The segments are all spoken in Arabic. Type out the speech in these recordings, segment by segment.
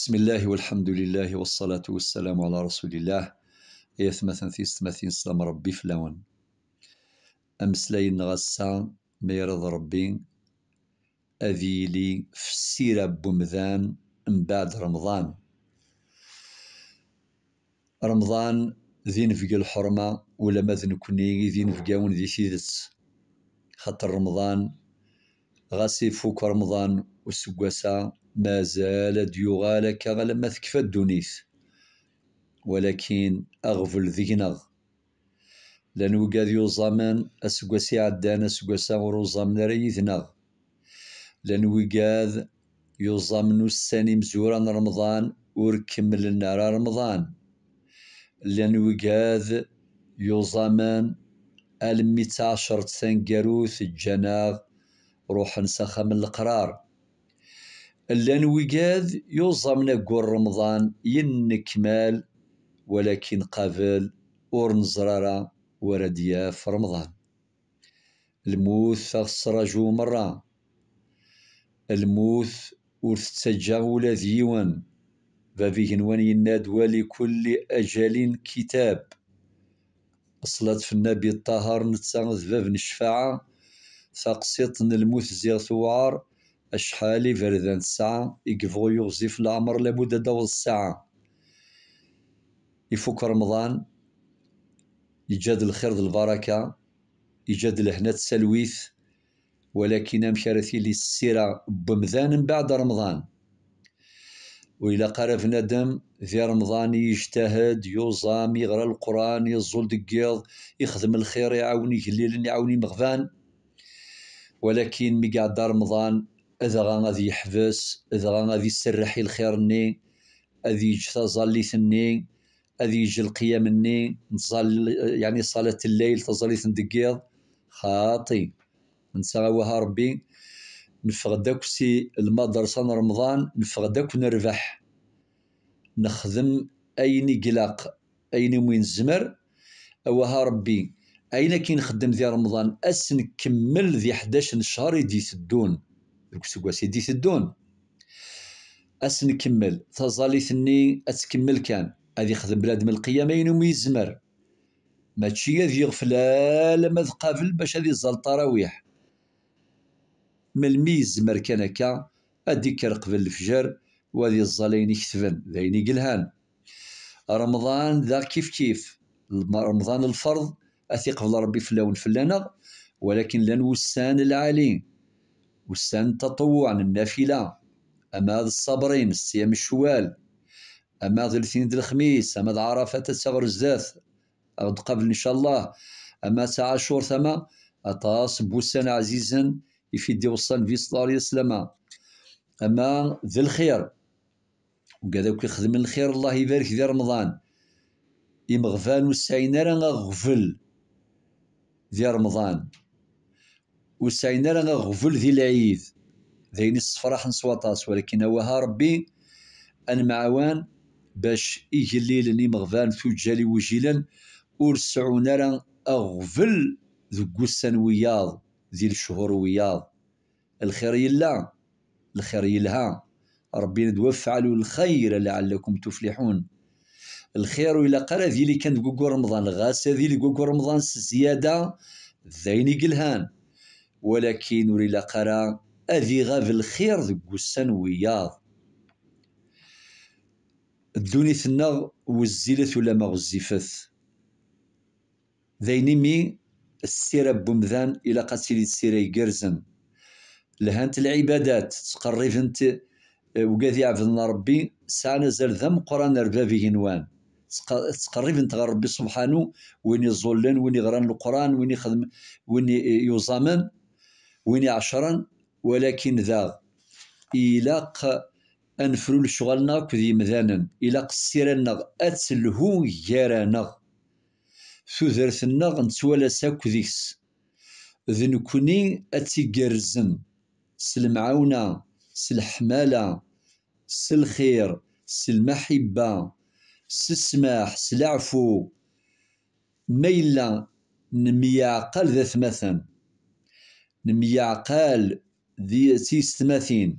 بسم الله والحمد لله والصلاة والسلام على رسول الله يثمثن في ستماثين سلام ربي فلاون أمسلين غسا ما يرضى ربي أذيلي في السيرة بومذان من بعد رمضان رمضان ذين في الحرمة ولا ماذن كوني ذين في قاون ذي سيدس خاطر رمضان غاسي فوق رمضان والسقاسة ما زال ديوغالا كغلما تكفى الدونيث ولكن أغفل ذينغ لأن وقاد يوزامن أسقاسي عدان أسقاسا وروزامن ريثنغ لأن وقاد يوزامن الساني مزورا رمضان وركمل النار رمضان. لأن وقاد يوزامن الميت عشر تنقروث الجناغ روح نسخة من القرار. لأن وقاد يوزمنا قول رمضان ينكمال ولكن قبل اور نزرارا ورديا في رمضان. الموت رجو مرة. الموت ورثتجا ولا ديوان ففيه نوان يناد ولكل أجل كتاب. الصلاة في النبي الطاهر نتساغ ذباب الشفاعة ثقسيط الموت زيغ ثوار. أشحال فردان الساعة يقفو يغزي في العمر لابد دور الساعة. يفوك رمضان يجاد الخير البركة يجاد الهنا السلويث ولكن أمشارثي لي السيرة بمذان بعد رمضان. وإلى قرف ندم في رمضان يجتهد يوزام يغرى القرآن يزول دقيض يخدم الخير يعاوني يقليل يعاوني مغفان. ولكن مقعد رمضان إذا غادي يحبس إذا غادي يسرح الخيرني أذي يجي تظليثني أذي يجي القيامني يعني صلاة الليل تظليث ندقيض. خاطي نساوها ربي نفغداك سي المدرسة رمضان نفغداك نربح نخدم أيني قلاق أيني وين زمر أوها ربي أين كي نخدم ذي رمضان؟ أس نكمل ذي 11 شهر يدي تدون ذوك السكواس يدي تدون. أس نكمل تظاليثني أتكمل كان. هذي يخدم بلاد من القيامة ينوم يزمر ماشي هذي يغفل ما تقابل باش هذي الزال طراويح. من الميز كان هكا. أديك قبل الفجر وهذي الزالين يكتبن ذاين يقلهان رمضان ذا كيف كيف؟ رمضان الفرض. أثق في ربي فلانا ولكن لن وسان العالي. وسان التطوع النافلة. أما هذا الصابرين الصيام الشوال أما الاثنين الخميس أما عرفات الصغر الزاث أغد قبل إن شاء الله. أما ساعة شهور ثما أطاس بوسان عزيزا يفيد يوصل في صلى الله عليه وسلم. أما ذي الخير وكذا يخدم الخير الله يبارك في رمضان. يمغفان وسعين راه غفل ذي رمضان. وسعينا راه غفل ذي العيد. ذين الصفراح نصواطاس ولكن هوها ربي أن معوان باش يجليل ني مغفان ثوجالي وجيلا ورسعون راه أغفل ذو وياض ذي الشهور وياض. الخير يلا الخير يلها. ربي ندوى فعلوا الخير لعلكم تفلحون. الخير إلا قرا ذي اللي كان رمضان غاسة ذي اللي رمضان زيادة ذين يقلهان. ولكن وري قرا أذي غاف الخير ذو وياض. الدوني ثنا وزيلت ولا ما غزفت. ذيني مي السيرة بمذان إلى قتيل السيرة يقرزن. لهانت العبادات تقرب أنت وقاذي عبدنا ربي ساعة نزل ذم قرآن ربابي نوان. تقرب أنت ربي سبحانه وين يظلن وين يغران القرآن وين يخدم وين يزامن وين عشرا ولكن ذا إلاق أنفرو لشغلنا كذي مذانا إلاق السيرنا أتلهو يارانا ثوثرثنا نتوالا ساكو ذيكس ذنكوني أتيقرزن. سلمعونا سلحمالة سلخير سلمحبة سسماح سلعفو ميلا نميعقل ذات مثلا. نميعقال ذي تيستماثين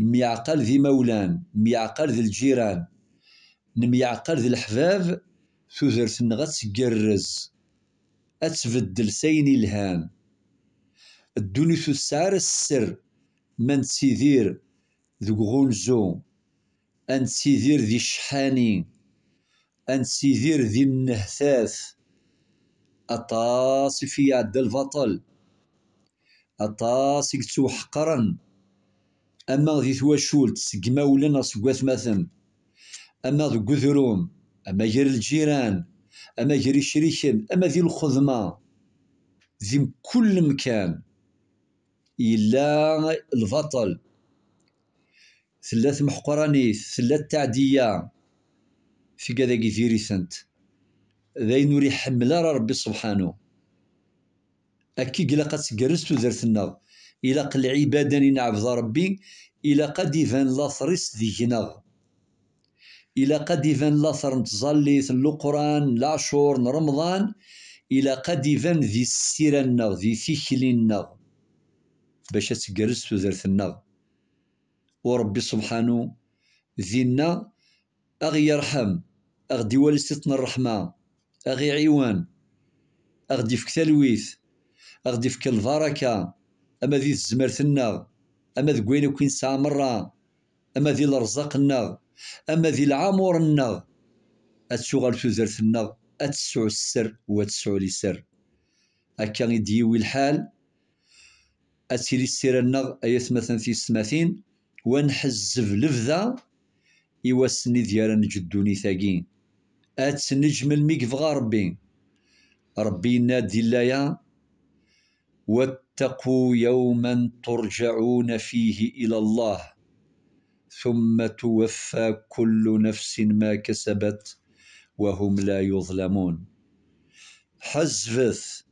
نميعقل ذي مولان نميعقل ذي الجيران نميعقل ذي الحباب نغا تقرز أتبدل سيني إلهان. الدنيا تسعر السر من تسيدير ذو غونزو أن تسيدير ذي الشحاني أن تسيدير ذي النهثاث. أطاس في عد البطل. أطاس حقرا أما ذي تواشولت سقما ولنا سقوات مثلا أما ذو قذروم أما جري الجيران أما جري الشريكين أما ذي الخدمة ذي كل مكان. إلا البطل. ثلاث محقرانيت ثلاث تعدية. في كذا كيفيري سنت. نوري حمل ربي سبحانه. أكي قد تقرس تودرتنا إلا قل عبادة نعبد ربي إلا قد يفان لاثرس ذيكنا إلا قد يفان لاثر نتظلي القرآن العشور رمضان إلا قد يفان ذي السيرة ذي ثيكلنا باش تقرس تودرتنا وربي سبحانه ذينا أغي يرحم أغدي والستنا الرحمة أغي عيوان أغدي فك تلويث. أغدي فك البركة أما ذي الزمرتنا أما ذي وين كوين ساعة مرة أما ذي الرزقنا أما ذي العامورنا أتشغل تزرتنا أتسعو السر وأتسعو السر أكا يديوي الحال أتيلي السيرنا أيث مثلا في السماثين ونحزف لفذا إواسني ديال نجدوني ثاقين. أت نجم الميك فغا ربي. ربي نادي اللايا واتقوا يوما ترجعون فيه إلى الله ثم توفى كل نفس ما كسبت وهم لا يظلمون. حزفث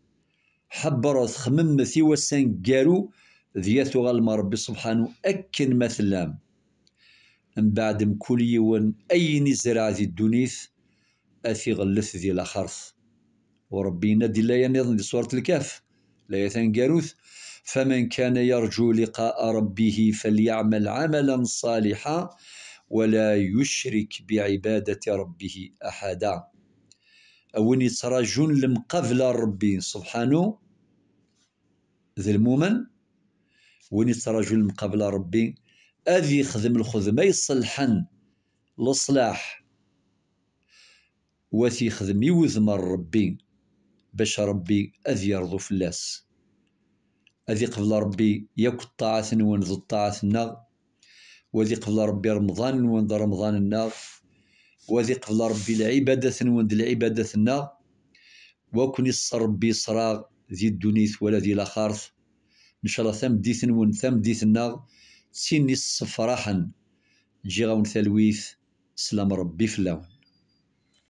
حبرث خممث وسان قارو ذياتو غالما ربي سبحانه أكن مثلا. من بعد مكل يوان أي نزرع ذي الدنيث؟ أثي غلث ذي الأخرث. وربي ندي لا ينظن دي سورة الكهف. لا يتنقروث فمن كان يرجو لقاء ربه فليعمل عملا صالحا ولا يشرك بعبادة ربه أحدا. أوني تراجون لم قبل ربي سبحانه؟ ذي المؤمن. وين يتراجل من قبل ربي؟ أذي يخدم الخدمة يصلحن الإصلاح. وثي يخدم يوذم ربي. باش ربي أذي يرضو فلاس. أذي قبل ربي ياك الطاعة نون ذو الطاعة النغ وذي قبل ربي رمضان نون ذو رمضان النغ وذي قبل ربي العبادة نون ذو العبادة النغ وكن يصر ربي صراغ ذي الدنيث ولا ذي الأخارث. إن شاء الله تمديت نون تمديت الناغ. سيني الصفراحا. جي غاون ثلويث سلام ربي فلاون.